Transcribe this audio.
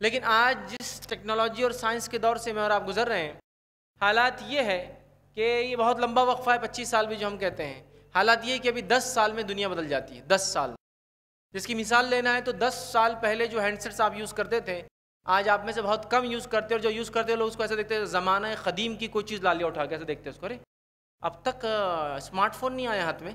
लेकिन आज जिस टेक्नोलॉजी और साइंस के दौर से मैं और आप गुजर रहे हैं, हालात ये है कि ये बहुत लंबा वक्फा है, पच्चीस साल भी जो हम कहते हैं। हालात ये कि अभी दस साल में दुनिया बदल जाती है, दस साल। जिसकी मिसाल लेना है तो दस साल पहले जो हैंडसेट्स आप यूज़ करते थे, आज आप में से बहुत कम यूज़ करते और जो यूज़ करते हैं, लोग उसको ऐसे देखते हैं, ज़माना ख़दीम की कोई चीज़ ला लिया उठा के ऐसे देखते हैं उसको। अरे, अब तक स्मार्टफ़ोन नहीं आया हाथ में।